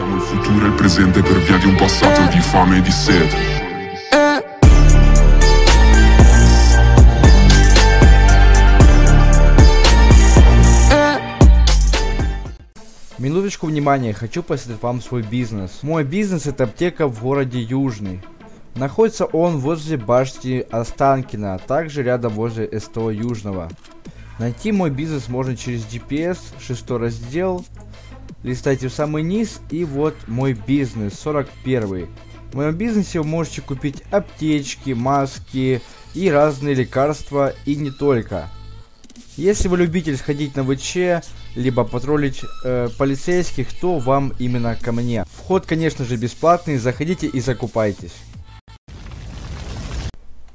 Siamo il futuro e il presente per via di un passato di fame e di sete. Минуточку внимания, хочу посоветовать вам свой бизнес. Мой бизнес это аптека в городе Южный. Находится он возле башни Останкина, а также рядом возле СТО Южного. Найти мой бизнес можно через GPS, шестой раздел, листайте в самый низ и вот мой бизнес, 41. В моем бизнесе вы можете купить аптечки, маски и разные лекарства и не только. Если вы любитель сходить на ВЧ, либо патрулить э, полицейских, то вам именно ко мне. Вход, конечно же, бесплатный, заходите и закупайтесь.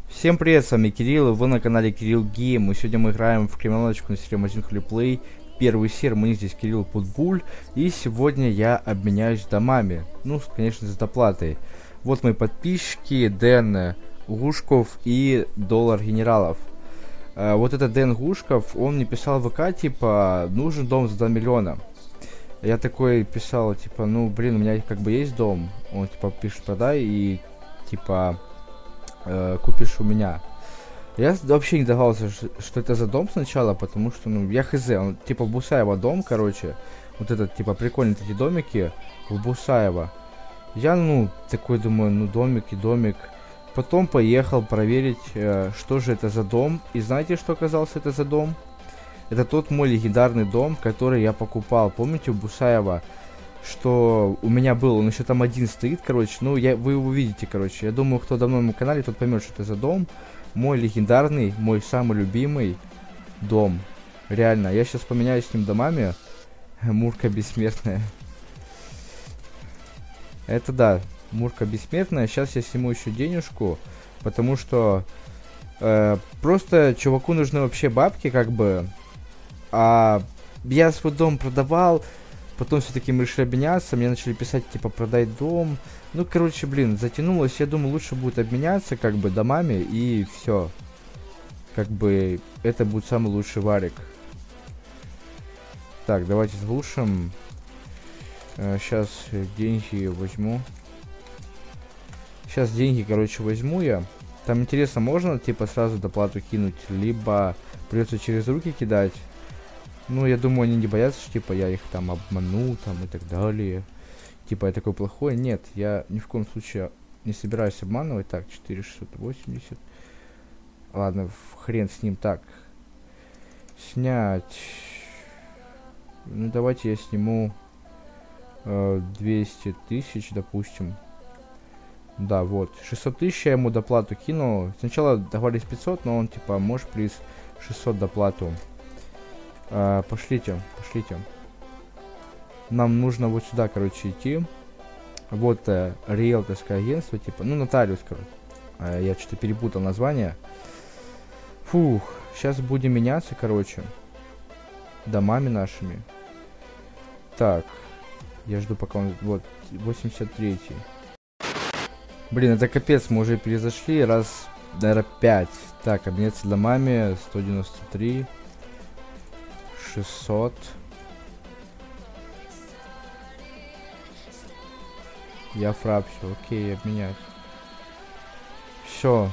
Всем привет, с вами Кирилл, и вы на канале Кирилл Гейм. И сегодня мы играем в криминалочку на серии Магазин Плей. Первый сер, мы здесь Кирилл Путбуль. И сегодня я обменяюсь домами. Ну, конечно, с доплатой. Вот мои подписчики, Дэн Гушков и Доллар Генералов. Uh, вот этот Дэн Гушков, он мне писал в ВК, типа, нужен дом за 2 миллиона. Я такой писал, типа, ну, блин, у меня как бы есть дом. Он, типа, пишет, продай и, типа, э, купишь у меня. Я вообще не догадался, что это за дом сначала, потому что, ну, я хз, он, типа, Бусаева дом, короче. Вот этот, типа, прикольные эти домики в Бусаево. Я, ну, такой думаю, ну, домик и домик. Потом поехал проверить, э, что же это за дом. И знаете, что оказалось это за дом? Это тот мой легендарный дом, который я покупал. Помните у Бусаева, что у меня был, он еще там один стоит, короче. Ну, я, вы его увидите, короче. Я думаю, кто давно на моем канале, тот поймет, что это за дом. Мой легендарный, мой самый любимый дом. Реально, я сейчас поменяюсь с ним домами. Мурка бессмертная. Это да, Мурка бессмертная. Сейчас я сниму еще денежку, потому что э, просто чуваку нужны вообще бабки, как бы. А я свой дом продавал, потом все-таки мы решили обменяться, мне начали писать, типа, продай дом. Ну, короче, блин, затянулось. Я думаю, лучше будет обменяться, как бы, домами, и все. Как бы, это будет самый лучший варик. Так, давайте заглушим. Сейчас деньги возьму. Сейчас деньги, короче, возьму я. Там интересно, можно, типа, сразу доплату кинуть, либо придется через руки кидать. Ну, я думаю, они не боятся, что, типа, я их там обману, там, и так далее. Типа, я такой плохой. Нет, я ни в коем случае не собираюсь обманывать. Так, 4680. Ладно, хрен с ним. Так, снять. Ну, давайте я сниму э, 200 тысяч, допустим. Да, вот. 600 тысяч я ему доплату кинул. Сначала договорились 500, но он типа, может, приз 600 доплату. А, пошлите, пошлите. Нам нужно вот сюда, короче, идти. Вот э, риэлторское агентство, типа, ну, нотариус, короче. А, я что-то перепутал название. Фух, сейчас будем меняться, короче. Домами нашими. Так, я жду, пока он... Вот, 83 -й. Блин, это капец, мы уже перезашли раз, наверное, 5. Так, обменяться домами, 193. 600. Я фрап, окей, обменять. Все.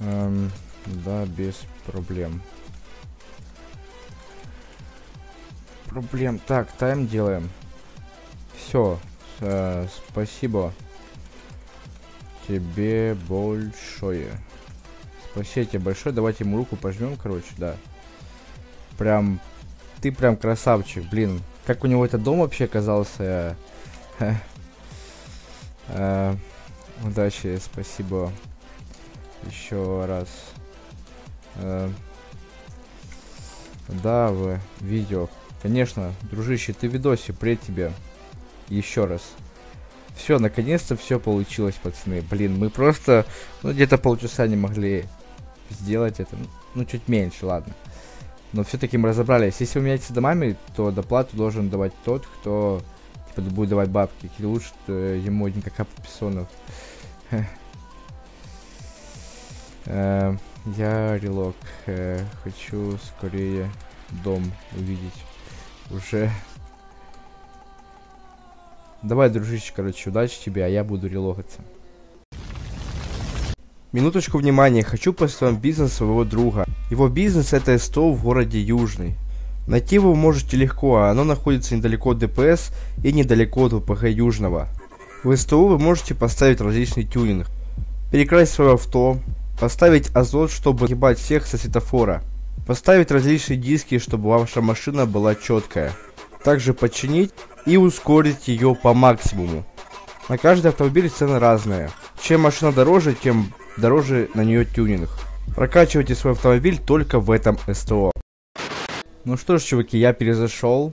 Эм, да, без проблем. Проблем. Так, тайм делаем. Все, э, спасибо тебе большое. Спасибо тебе большое. Давайте ему руку пожмем, короче, да. Прям, ты прям красавчик, блин. Как у него этот дом вообще оказался? Э, удачи, спасибо. Еще раз. Э, да, вы видео. Конечно, дружище, ты в видосе, привет тебе еще раз. Все, наконец-то все получилось, пацаны. Блин, мы просто, ну, где-то полчаса не могли сделать это. Ну, чуть меньше, ладно. Но все-таки мы разобрались. Если вы меняете домами, то доплату должен давать тот, кто типа, будет давать бабки. Лучше э, ему один как Писонов. Э, я релок. Э, хочу скорее дом увидеть. Уже Давай, дружище, короче, удачи тебе, а я буду релогаться. Минуточку внимания, хочу поставить бизнес своего друга. Его бизнес это СТО в городе Южный. Найти его можете легко, а оно находится недалеко от ДПС и недалеко от ВПГ Южного. В СТО вы можете поставить различный тюнинг, перекрасить свое авто, поставить азот, чтобы ебать всех со светофора, поставить различные диски, чтобы ваша машина была четкая, также починить и ускорить ее по максимуму. На каждый автомобиль цены разные. Чем машина дороже, тем дороже на нее тюнинг. Прокачивайте свой автомобиль только в этом СТО. Ну что ж, чуваки, я перезашел.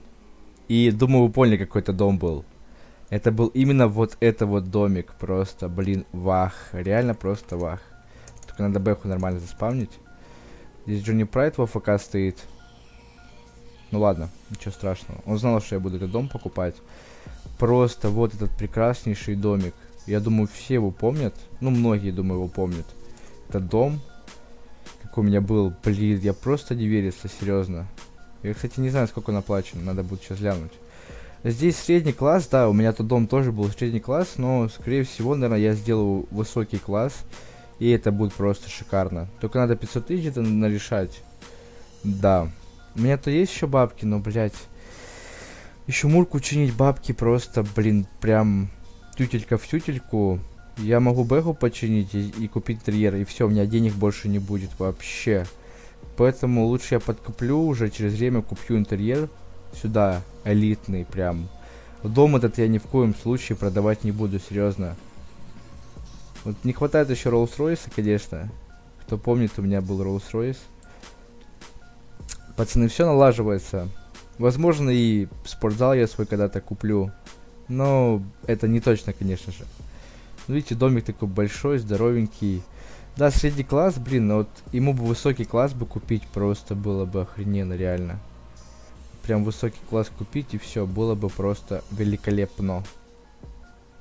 И думаю, вы поняли, какой это дом был. Это был именно вот это вот домик. Просто, блин, вах. Реально просто вах. Только надо бэху нормально заспавнить. Здесь Джонни Прайд в АФК стоит. Ну ладно, ничего страшного. Он знал, что я буду этот дом покупать. Просто вот этот прекраснейший домик. Я думаю, все его помнят. Ну, многие, думаю, его помнят. Этот дом, как у меня был. Блин, я просто не верится, серьезно. Я, кстати, не знаю, сколько он оплачен. Надо будет сейчас глянуть. Здесь средний класс, да, у меня тут дом тоже был средний класс, но, скорее всего, наверное, я сделаю высокий класс. И это будет просто шикарно. Только надо 500 тысяч это нарешать. Да. У меня-то есть еще бабки, но, блядь... Еще мурку чинить бабки просто, блин, прям тютелька в тютельку. Я могу бэху починить и, и купить интерьер, и все, у меня денег больше не будет вообще. Поэтому лучше я подкоплю, уже через время куплю интерьер сюда, элитный прям. Дом этот я ни в коем случае продавать не буду, серьезно. Вот не хватает еще Rolls-Royce, конечно. Кто помнит, у меня был Rolls-Royce. Пацаны, все налаживается. Возможно, и спортзал я свой когда-то куплю. Но это не точно, конечно же. Видите, домик такой большой, здоровенький. Да, средний класс, блин, но вот ему бы высокий класс бы купить просто было бы охрененно, реально. Прям высокий класс купить и все, было бы просто великолепно.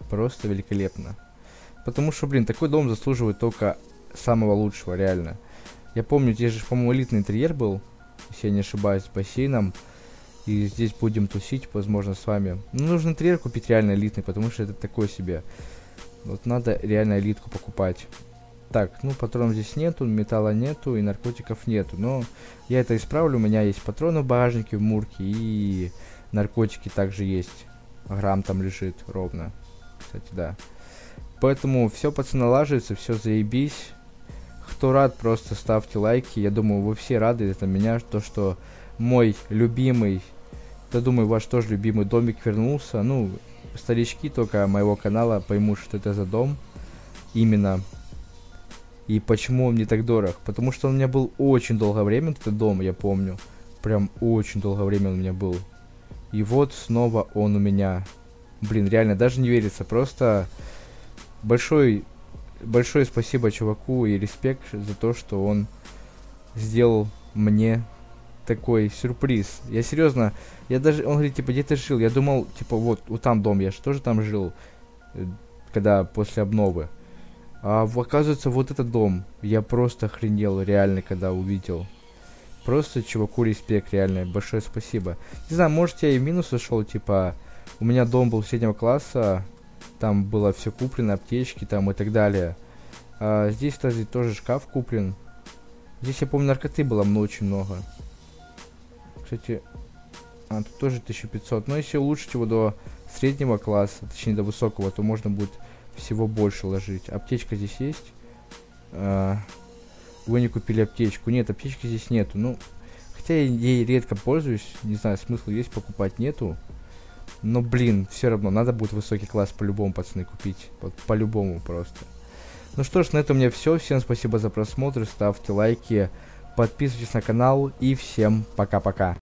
Просто великолепно. Потому что, блин, такой дом заслуживает только самого лучшего, реально. Я помню, здесь же, по-моему, элитный интерьер был, если я не ошибаюсь, с бассейном. И здесь будем тусить, возможно, с вами. Ну, нужно интерьер купить реально элитный, потому что это такой себе. Вот надо реально элитку покупать. Так, ну патронов здесь нету, металла нету и наркотиков нету. Но я это исправлю, у меня есть патроны в багажнике в мурке и наркотики также есть. Грамм там лежит ровно. Кстати, да. Поэтому все пацаны налаживается, все заебись. Кто рад, просто ставьте лайки. Я думаю, вы все рады. Это меня, то, что мой любимый, я думаю, ваш тоже любимый домик вернулся. Ну, старички только моего канала поймут, что это за дом. Именно и почему он мне так дорог? Потому что он у меня был очень долгое время, этот дом, я помню. Прям очень долгое время он у меня был. И вот снова он у меня. Блин, реально, даже не верится. Просто большой, большое спасибо чуваку и респект за то, что он сделал мне такой сюрприз. Я серьезно, я даже, он говорит, типа, где ты жил? Я думал, типа, вот, вот там дом, я же тоже там жил, э, когда после обновы. А оказывается, вот этот дом. Я просто охренел, реально, когда увидел. Просто чуваку респект, реально. Большое спасибо. Не знаю, может я и в минус зашел, типа, у меня дом был среднего класса, там было все куплено, аптечки там и так далее. А здесь, кстати, тоже шкаф куплен. Здесь, я помню, наркоты было очень много. Кстати, а, тут тоже 1500. Но если улучшить его до среднего класса, точнее до высокого, то можно будет всего больше ложить. Аптечка здесь есть. А, вы не купили аптечку. Нет, аптечки здесь нету. Ну, хотя я ей редко пользуюсь. Не знаю, смысла есть покупать нету. Но, блин, все равно, надо будет высокий класс по-любому, пацаны, купить. По-любому просто. Ну что ж, на этом у меня все. Всем спасибо за просмотр. Ставьте лайки, подписывайтесь на канал. И всем пока-пока.